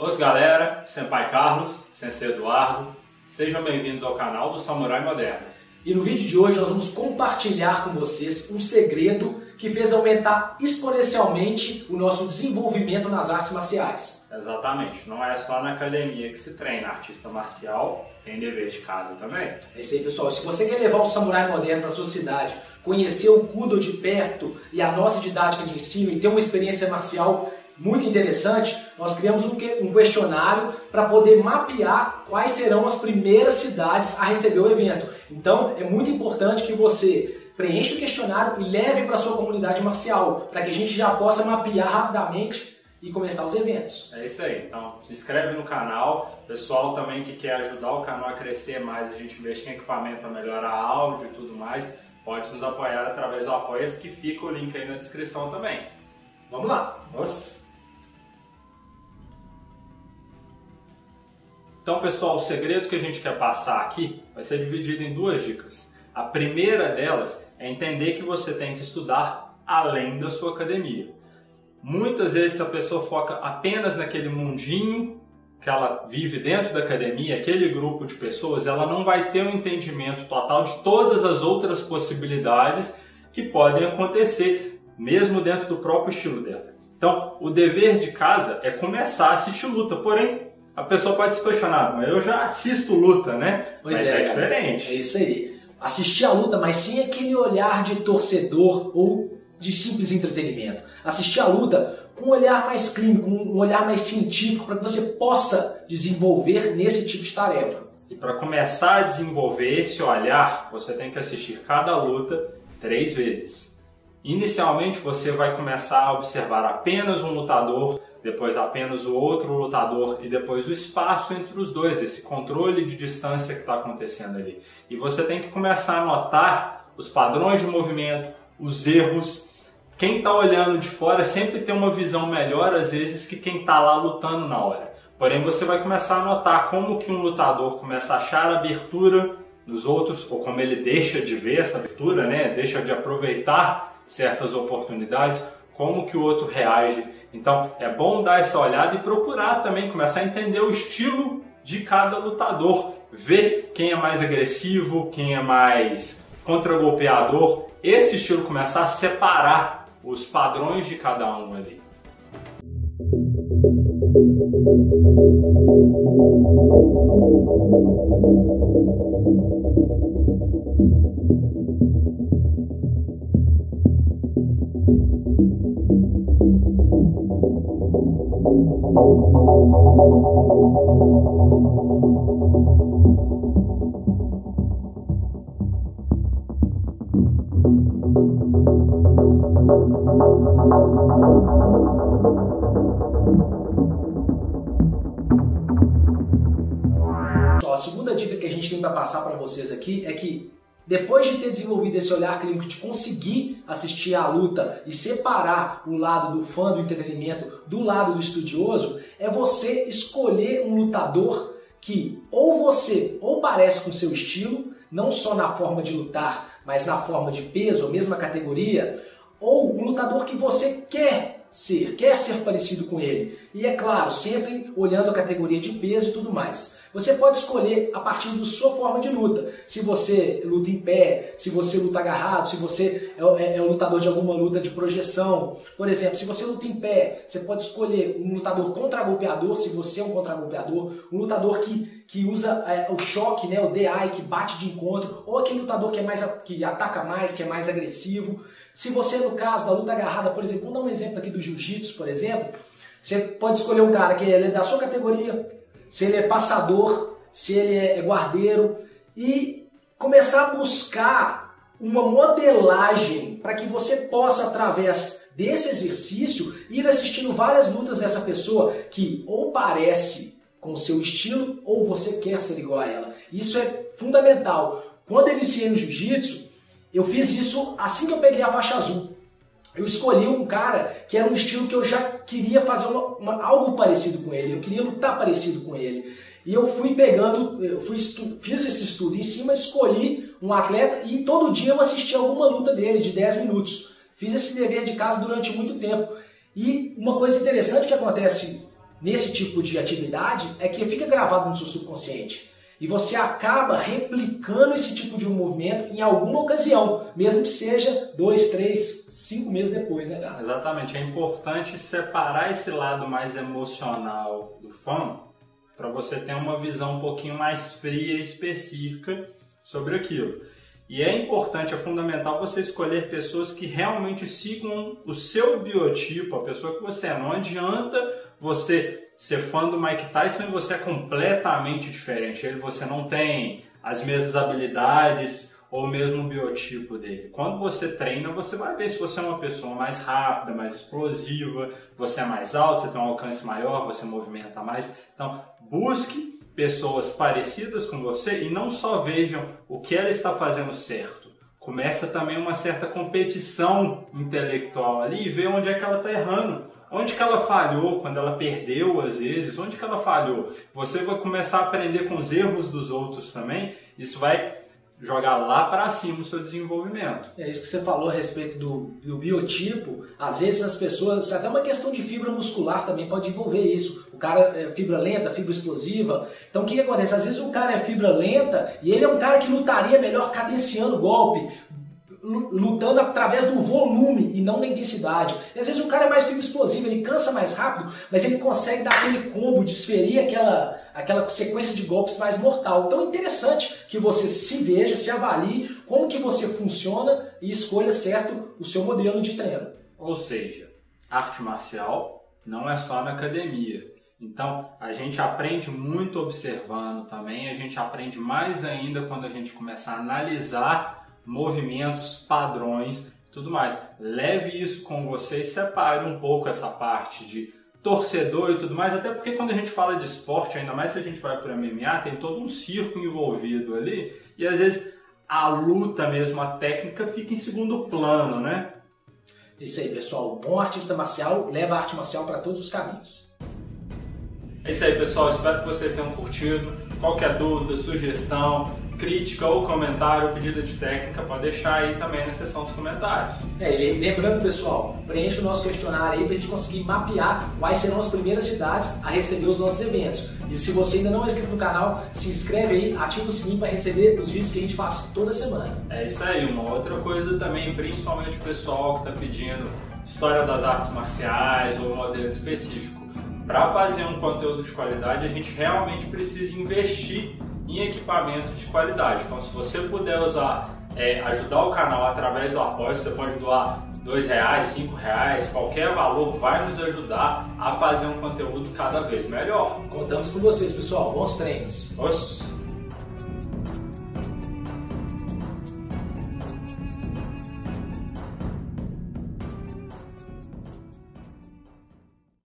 Os galera, Senpai Carlos, Sensei Eduardo, sejam bem-vindos ao canal do Samurai Moderno. E no vídeo de hoje nós vamos compartilhar com vocês um segredo que fez aumentar exponencialmente o nosso desenvolvimento nas artes marciais. Exatamente, não é só na academia que se treina, artista marcial tem dever de casa também. É isso aí, pessoal. Se você quer levar o samurai moderno para sua cidade, conhecer o Kudo de perto e a nossa didática de ensino e ter uma experiência marcial muito interessante, nós criamos um questionário para poder mapear quais serão as primeiras cidades a receber o evento. Então, é muito importante que você preencha o questionário e leve para sua comunidade marcial, para que a gente já possa mapear rapidamente e começar os eventos. É isso aí. Então, se inscreve no canal. Pessoal também que quer ajudar o canal a crescer mais, a gente investir em equipamento para melhorar áudio e tudo mais, pode nos apoiar através do apoia que fica o link aí na descrição também. Vamos lá. Nossa. Então, pessoal, o segredo que a gente quer passar aqui vai ser dividido em duas dicas. A primeira delas é entender que você tem que estudar além da sua academia. Muitas vezes a pessoa foca apenas naquele mundinho que ela vive dentro da academia, aquele grupo de pessoas, ela não vai ter um entendimento total de todas as outras possibilidades que podem acontecer, mesmo dentro do próprio estilo dela. Então, o dever de casa é começar a assistir luta, porém, a pessoa pode se questionar, mas eu já assisto luta, né? Pois mas é, é diferente. É isso aí. Assistir a luta, mas sem aquele olhar de torcedor ou de simples entretenimento. Assistir a luta com um olhar mais clínico, um olhar mais científico, para que você possa desenvolver nesse tipo de tarefa. E para começar a desenvolver esse olhar, você tem que assistir cada luta três vezes. Inicialmente, você vai começar a observar apenas um lutador depois apenas o outro lutador e depois o espaço entre os dois, esse controle de distância que está acontecendo ali. E você tem que começar a notar os padrões de movimento, os erros. Quem está olhando de fora sempre tem uma visão melhor às vezes que quem está lá lutando na hora. Porém, você vai começar a notar como que um lutador começa a achar abertura nos outros, ou como ele deixa de ver essa abertura, né? deixa de aproveitar certas oportunidades, como que o outro reage. Então é bom dar essa olhada e procurar também começar a entender o estilo de cada lutador, ver quem é mais agressivo, quem é mais contragolpeador. Esse estilo começar a separar os padrões de cada um ali. A segunda dica que a gente tem para passar para vocês aqui é que depois de ter desenvolvido esse olhar clínico de conseguir assistir à luta e separar o lado do fã do entretenimento do lado do estudioso, é você escolher um lutador que ou você ou parece com seu estilo, não só na forma de lutar, mas na forma de peso, a mesma categoria, ou um lutador que você quer ser, quer ser parecido com ele. E é claro, sempre olhando a categoria de peso e tudo mais. Você pode escolher a partir da sua forma de luta. Se você luta em pé, se você luta agarrado, se você é, é, é um lutador de alguma luta de projeção. Por exemplo, se você luta em pé, você pode escolher um lutador contra-golpeador, se você é um contra-golpeador, um lutador que, que usa é, o choque, né, o DI, que bate de encontro, ou aquele lutador que, é mais, que ataca mais, que é mais agressivo. Se você, no caso da luta agarrada, por exemplo, vamos dar um exemplo aqui do jiu-jitsu, por exemplo, você pode escolher um cara que ele é da sua categoria, se ele é passador, se ele é guardeiro e começar a buscar uma modelagem para que você possa, através desse exercício, ir assistindo várias lutas dessa pessoa que ou parece com o seu estilo ou você quer ser igual a ela. Isso é fundamental. Quando eu iniciei no jiu-jitsu, eu fiz isso assim que eu peguei a faixa azul. Eu escolhi um cara que era um estilo que eu já queria fazer uma, uma, algo parecido com ele, eu queria lutar parecido com ele. E eu fui pegando, eu fui fiz esse estudo em cima, escolhi um atleta e todo dia eu assisti alguma luta dele de 10 minutos. Fiz esse dever de casa durante muito tempo. E uma coisa interessante que acontece nesse tipo de atividade é que fica gravado no seu subconsciente. E você acaba replicando esse tipo de um movimento em alguma ocasião, mesmo que seja dois, três, cinco meses depois, né, cara? Exatamente. É importante separar esse lado mais emocional do fã para você ter uma visão um pouquinho mais fria e específica sobre aquilo. E é importante, é fundamental você escolher pessoas que realmente sigam o seu biotipo, a pessoa que você é. Não adianta você ser fã do Mike Tyson e você é completamente diferente. Ele você não tem as mesmas habilidades ou mesmo o biotipo dele. Quando você treina, você vai ver se você é uma pessoa mais rápida, mais explosiva, você é mais alto, você tem um alcance maior, você movimenta mais. Então, busque pessoas parecidas com você e não só vejam o que ela está fazendo certo. Começa também uma certa competição intelectual ali e ver onde é que ela está errando. Onde que ela falhou, quando ela perdeu às vezes, onde que ela falhou. Você vai começar a aprender com os erros dos outros também. Isso vai jogar lá para cima o seu desenvolvimento. É isso que você falou a respeito do, do, biotipo. Às vezes as pessoas, até uma questão de fibra muscular também pode envolver isso. O cara é fibra lenta, fibra explosiva. Então o que, que acontece? Às vezes o cara é fibra lenta e ele é um cara que lutaria melhor cadenciando o golpe, lutando através do volume e não da intensidade. E às vezes o cara é mais fibra explosiva, ele cansa mais rápido, mas ele consegue dar aquele combo, desferir aquela, aquela sequência de golpes mais mortal. Então é interessante que você se veja, se avalie como que você funciona e escolha certo o seu modelo de treino. Ou seja, arte marcial não é só na academia. Então, a gente aprende muito observando também, a gente aprende mais ainda quando a gente começa a analisar movimentos, padrões, tudo mais. Leve isso com você e separe um pouco essa parte de torcedor e tudo mais, até porque quando a gente fala de esporte, ainda mais se a gente vai para MMA, tem todo um circo envolvido ali e às vezes a luta mesmo, a técnica fica em segundo plano, né? Isso aí, pessoal. Bom artista marcial leva a arte marcial para todos os caminhos. É isso aí, pessoal. Espero que vocês tenham curtido. Qualquer dúvida, sugestão, crítica ou comentário, pedido de técnica, pode deixar aí também na seção dos comentários. É, e lembrando, pessoal, preencha o nosso questionário aí para a gente conseguir mapear quais serão as primeiras cidades a receber os nossos eventos. E se você ainda não é inscrito no canal, se inscreve aí, ativa o sininho para receber os vídeos que a gente faz toda semana. É isso aí. Uma outra coisa também, principalmente o pessoal que está pedindo história das artes marciais ou modelo específico. Para fazer um conteúdo de qualidade, a gente realmente precisa investir em equipamentos de qualidade. Então, se você puder usar, é, ajudar o canal através do apoio, você pode doar dois reais, cinco reais, qualquer valor vai nos ajudar a fazer um conteúdo cada vez melhor. Contamos com vocês, pessoal. Bons treinos. Os...